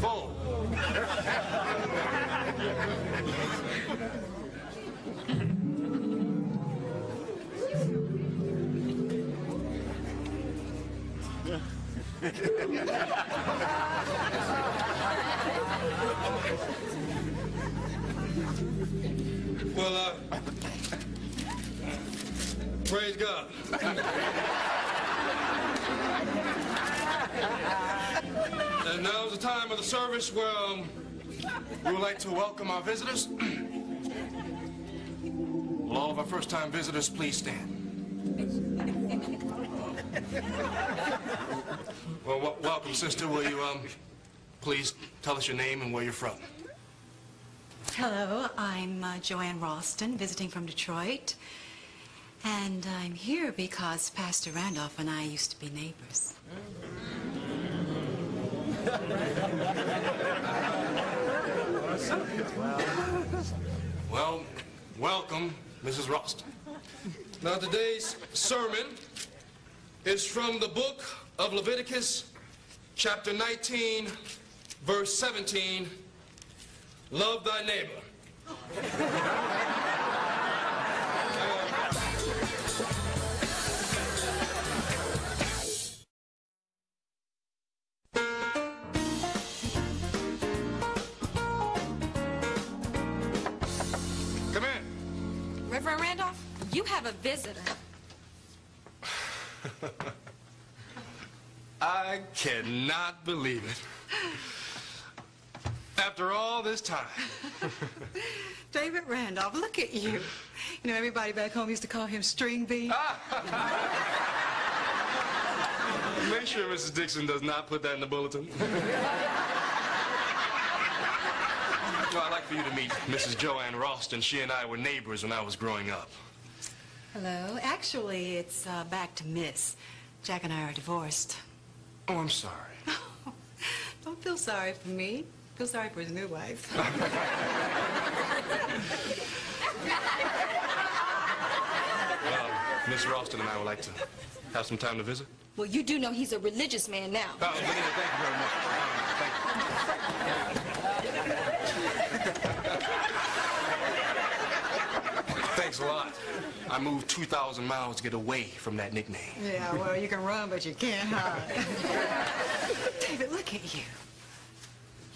Full. Service um, we would like to welcome our visitors. Will all of our first-time visitors please stand? well, welcome, sister. Will you um, please tell us your name and where you're from? Hello, I'm uh, Joanne Ralston, visiting from Detroit. And I'm here because Pastor Randolph and I used to be neighbors. Well, welcome, Mrs. Ralston. Now, today's sermon is from the book of Leviticus, chapter 19, verse 17. Love thy neighbor. Have a visitor. I cannot believe it. After all this time. David Randolph, look at you. You know, everybody back home used to call him String Bean. Make sure Mrs. Dixon does not put that in the bulletin. well, I'd like for you to meet Mrs. Joanne Ralston. She and I were neighbors when I was growing up. Hello. Actually, it's uh, back to Miss. Jack and I are divorced. Oh, I'm sorry. Don't feel sorry for me. Feel sorry for his new wife. Well, Miss Ralston and I would like to have some time to visit. Well, you do know he's a religious man now. Oh, Benita, thank you very much. Thank you. Thanks a lot. I moved 2,000 miles to get away from that nickname. yeah, well, you can run, but you can't hide. David, look at you.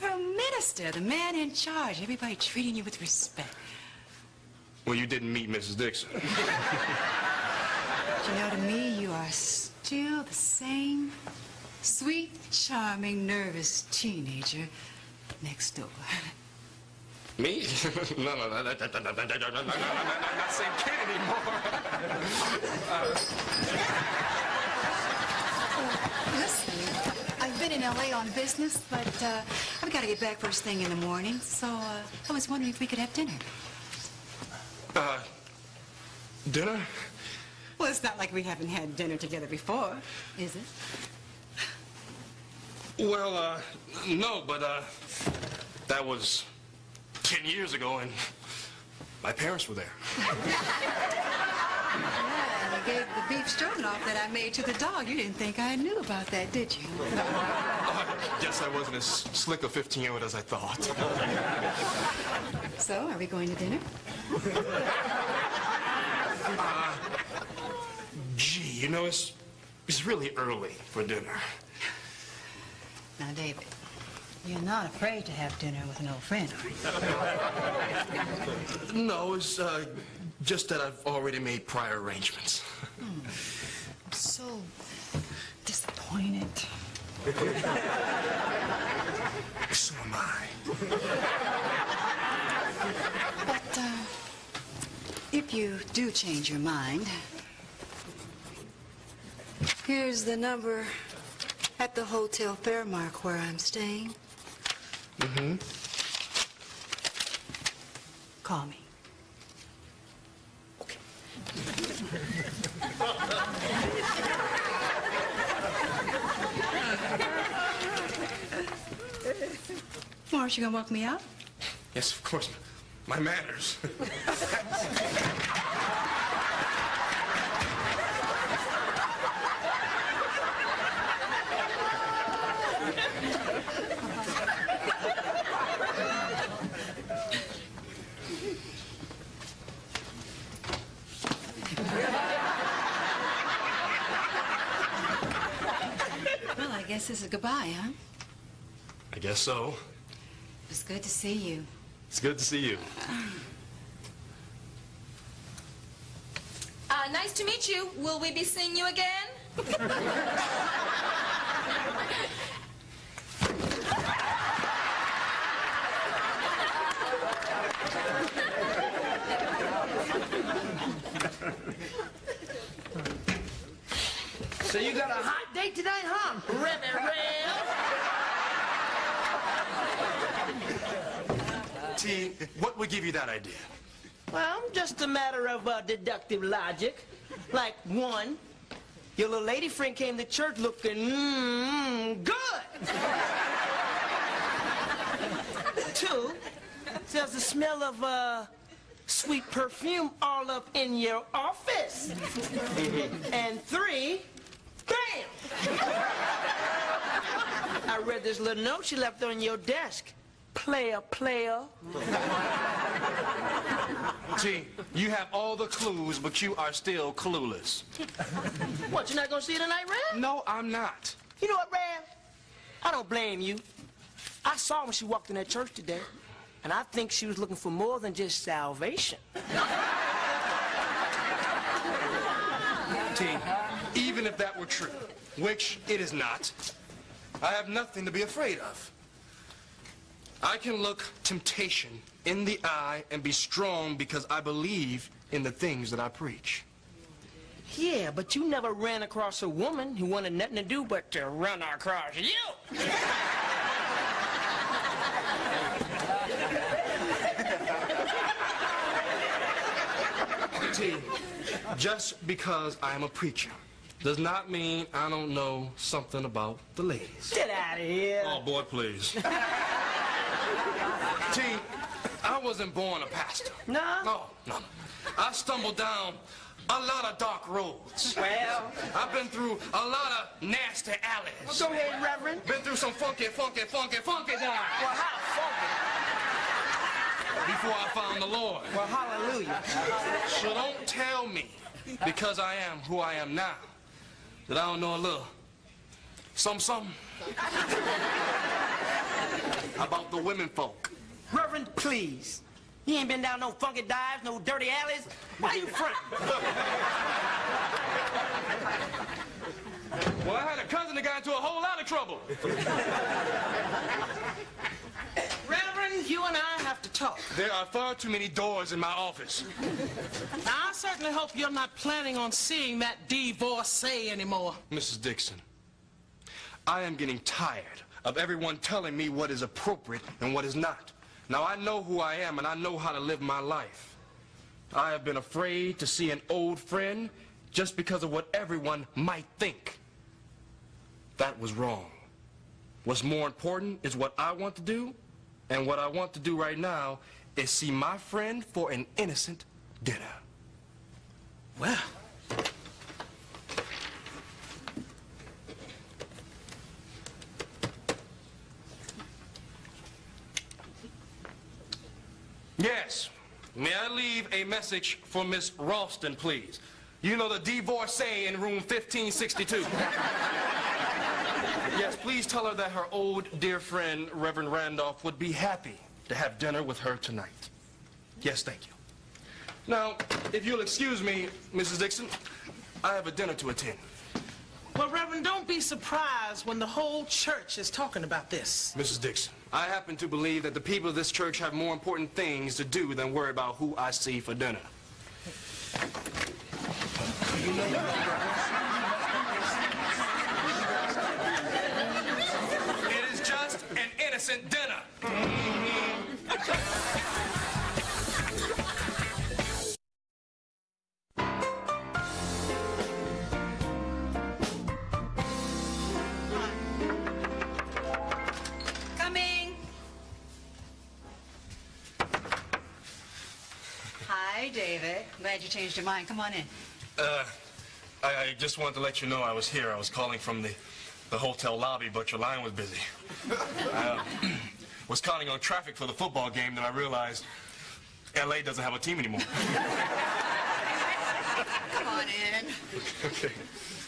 You're a minister, the man in charge. Everybody treating you with respect. Well, you didn't meet Mrs. Dixon. You know, to me, you are still the same sweet, charming, nervous teenager next door. Me? no, no, no, no, no, no, no, no, no, no, I'm not same kid anymore. Listen, I've been in L.A. on business, but uh, I've got to get back first thing in the morning. So uh, I was wondering if we could have dinner. Uh, dinner? Well, it's not like we haven't had dinner together before, is it? Well, uh, no, but, uh, that was 10 years ago, and my parents were there. Yeah, and you gave the beef stroganoff that I made to the dog. You didn't think I knew about that, did you? Uh, I guess I wasn't as slick a 15-year-old as I thought. So, are we going to dinner? Uh, gee, you know, it's, it's really early for dinner. Now, David, you're not afraid to have dinner with an old friend, are you? No, it's, uh, just that I've already made prior arrangements. I'm so disappointed. So am I. But uh, if you do change your mind, here's the number at the Hotel Fairmark where I'm staying. Mm-hmm. Call me. Aren't you gonna walk me out? Yes, of course. My manners. guess this is a goodbye, huh? I guess so. It was good to see you. It's good to see you. Uh, nice to meet you. Will we be seeing you again? So you got a hot date tonight, huh? Reverend Rev? T, what would give you that idea? Well, just a matter of uh, deductive logic. Like, one, your little lady friend came to church looking mm, good. Two, there's the smell of uh, sweet perfume all up in your office. and three, bam! I read this little note she left on your desk. Player, player. T, you have all the clues, but you are still clueless. What, you're not gonna see it tonight, Rev? No, I'm not. You know what, Rev? I don't blame you. I saw when she walked in that church today, and I think she was looking for more than just salvation. T, even if that were true, which it is not, I have nothing to be afraid of. I can look temptation in the eye and be strong because I believe in the things that I preach. Yeah, but you never ran across a woman who wanted nothing to do but to run across you. T, just because I'm a preacher does not mean I don't know something about the ladies. Get out of here. Oh, boy, please. T, I wasn't born a pastor. No? No, no. I stumbled down a lot of dark roads. Well, I've been through a lot of nasty alleys. go ahead, Reverend. Been through some funky, funky, funky, funky Well, how funky. before I found the Lord. Well, hallelujah. So don't tell me, because I am who I am now, that I don't know a little some something about the women folk. Reverend, please. You ain't been down no funky dives, no dirty alleys. Why you front? Well, I had a cousin that got into a whole lot of trouble. Reverend, you and I have to talk. There are far too many doors in my office. Now, I certainly hope you're not planning on seeing that divorcee anymore. Mrs. Dixon, I am getting tired of everyone telling me what is appropriate and what is not. Now, I know who I am and I know how to live my life. I have been afraid to see an old friend just because of what everyone might think. That was wrong. What's more important is what I want to do, and what I want to do right now is see my friend for an innocent dinner. Well, Yes. May I leave a message for Miss Ralston, please? You know the divorcee in room 1562. yes, please tell her that her old dear friend, Reverend Randolph, would be happy to have dinner with her tonight. Yes, thank you. Now, if you'll excuse me, Mrs. Dixon, I have a dinner to attend. Well, Reverend, don't be surprised when the whole church is talking about this. Mrs. Dixon, I happen to believe that the people of this church have more important things to do than worry about who I see for dinner. It is just an innocent dinner. Glad you changed your mind. Come on in. Uh, I, I just wanted to let you know I was here. I was calling from the, the hotel lobby, but your line was busy. I uh, was counting on traffic for the football game, then I realized L.A. doesn't have a team anymore. Come on in. okay.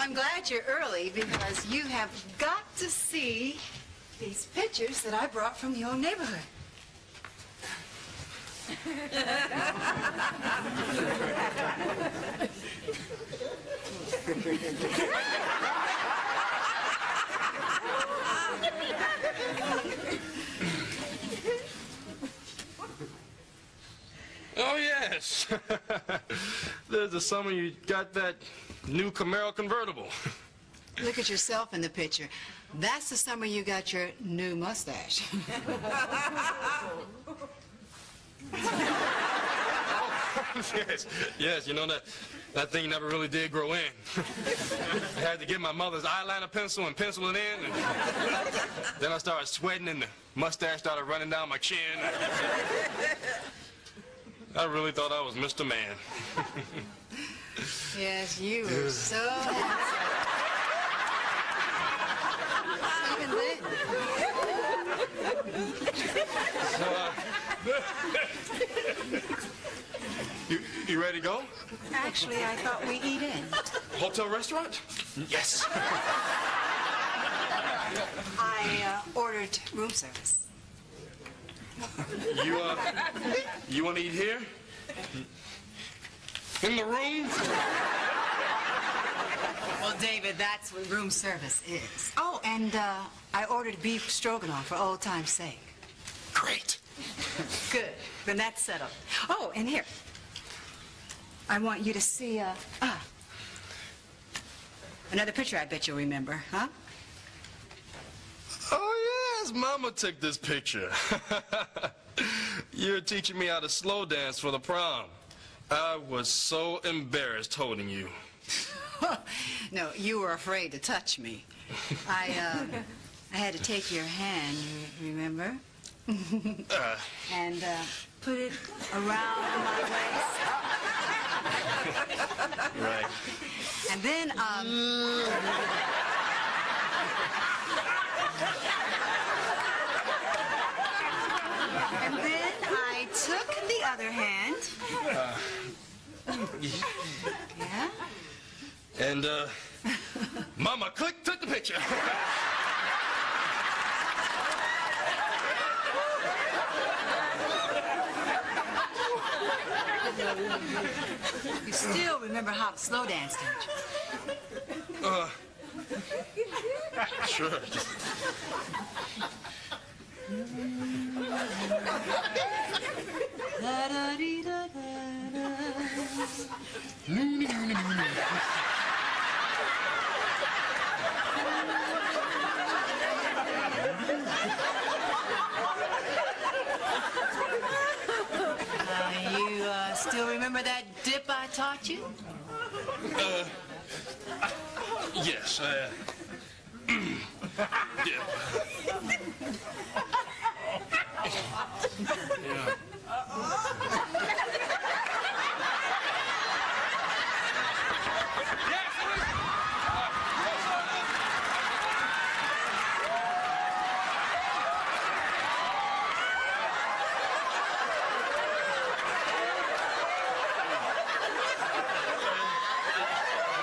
I'm glad you're early because you have got to see these pictures that I brought from the old neighborhood. Oh, yes. There's the summer you got that new Camaro convertible. Look at yourself in the picture. That's the summer you got your new mustache. yes, yes, you know that that thing never really did grow in. I had to get my mother's eyeliner pencil and pencil it in. And then I started sweating and the mustache started running down my chin. I really thought I was Mr. Man. yes, you were so handsome. Even then. So, uh, you, you ready to go? Actually, I thought we eat in. Hotel restaurant? Yes. I uh, ordered room service. You, uh, you want to eat here? In the room? Well, David, that's what room service is. Oh, and uh, I ordered beef stroganoff for old time's sake. Great. Good. Then that's settled. Oh, and here. I want you to see, uh, ah, another picture I bet you'll remember, huh? Oh, yes, Mama took this picture. You're teaching me how to slow dance for the prom. I was so embarrassed holding you. no, you were afraid to touch me. I, uh, I had to take your hand, you remember? Uh, and uh, put it around my waist. right. And then, um... and then I took the other hand. yeah? And, uh, Mama click took the picture. You still remember how to slow dance, don't you? Uh, sure. Uh, you uh, still remember that dip I taught you? Uh, yes, uh, yeah. yeah.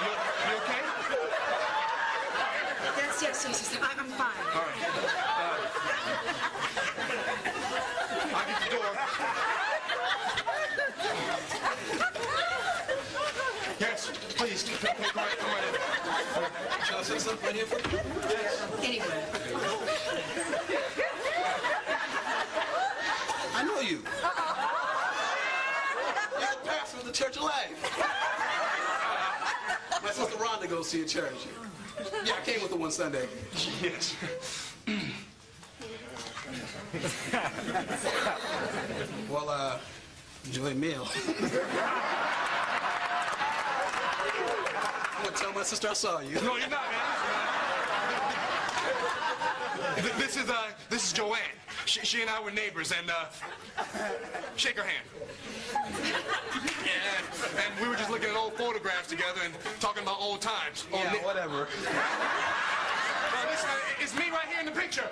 You, you okay? Yes, yes, yes, yes. I- I'm fine. All right. Uh, I'll get the door. Yes, please. Come right, come right in. Shall I set something right here for you? Yes. Anyway, I know you. You're the pastor of the Church of Life. My sister Rhonda goes to your church. Yeah, I came with her one Sunday. Yes. Well, uh, enjoy a meal. I'm gonna tell my sister I saw you. No, you're not, man. This is, uh, this is Joanne. She, she and I were neighbors, and uh, shake her hand. Yeah, and we were just looking at old photographs together and talking about old times. Old Yeah, whatever. Now, listen, uh, it's me right here in the picture.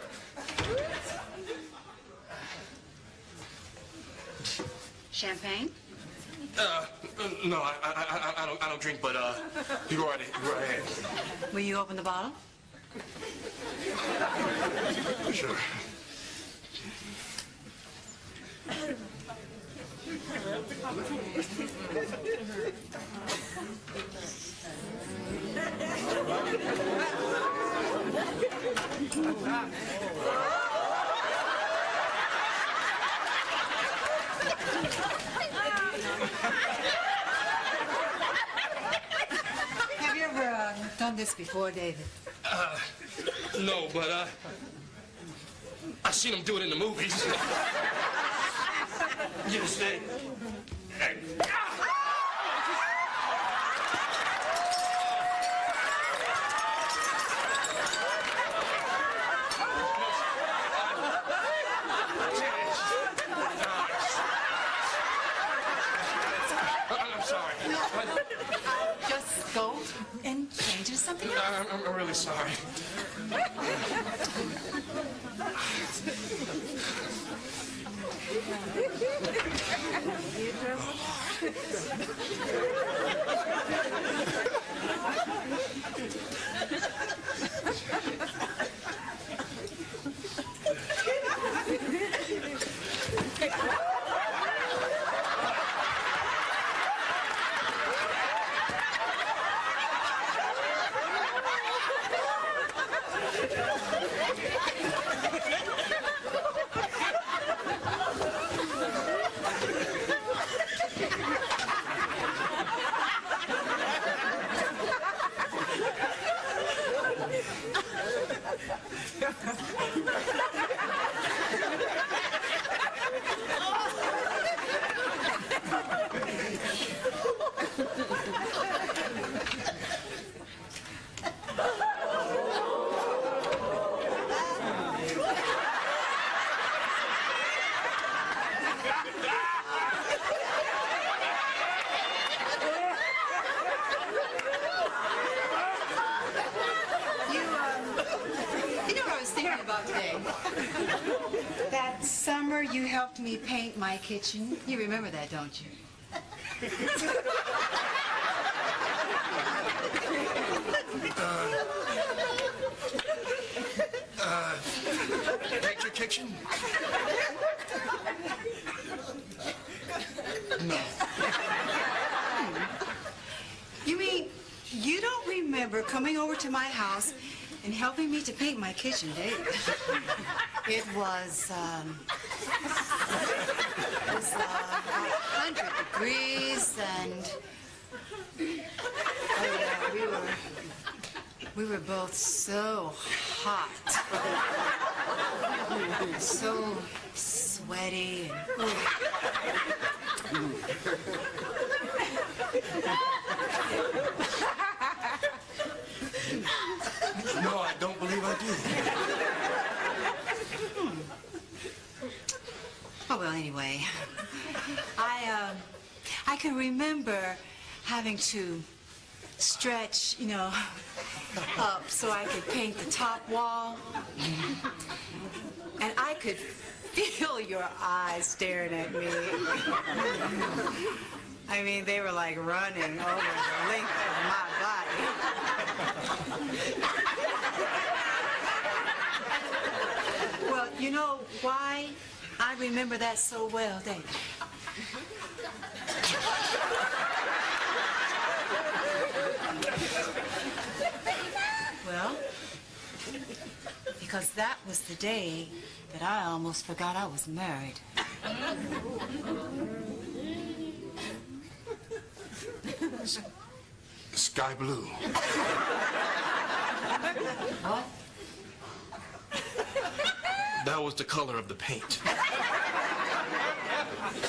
Champagne? Uh, no, I, I, I, I don't, I don't drink, but uh, you go right, ahead, go right ahead. Will you open the bottle? Sure. Have you ever uh, done this before, David? No, but uh, I've seen him do it in the movies. you understand? Hey. I'm sorry. Just go and change into something else. I'm, really sorry um, you know what I was thinking about today? That summer you helped me paint my kitchen. You remember that, don't you? Paint your kitchen? No. You mean you don't remember coming over to my house and helping me to paint my kitchen, David? It was, um, it was uh, 100 degrees and oh yeah, we were we were both so hot, so sweaty. And, No, I don't believe I do. Oh, well, anyway, I, um, I can remember having to stretch, you know, up so I could paint the top wall. And I could feel your eyes staring at me. I mean, they were like running over the length of my body. Well, you know why I remember that so well, David? Well, because that was the day that I almost forgot I was married. Sky blue. What? That was the color of the paint.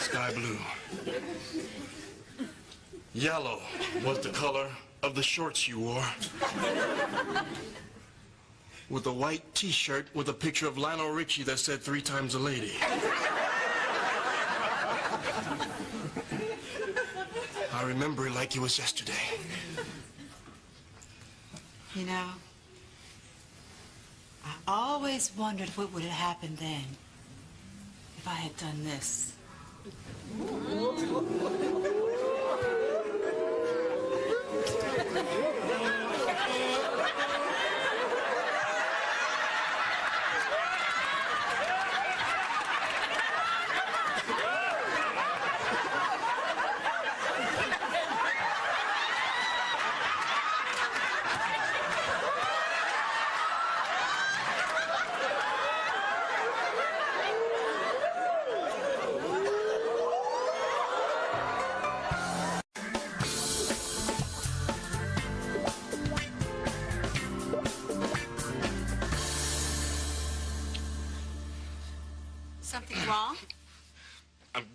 Sky blue. Yellow was the color of the shorts you wore. with a white t-shirt with a picture of Lionel Richie that said three times a lady. I remember it like it was yesterday. You know, I always wondered what would have happened then if I had done this. Oh, my God.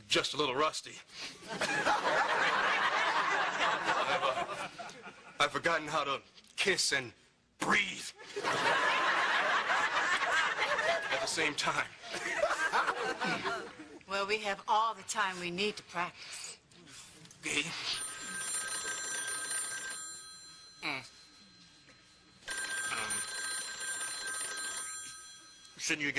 Just a little rusty. I've, uh, I've forgotten how to kiss and breathe at the same time. Well, we have all the time we need to practice. Okay. Mm. Um, shouldn't you get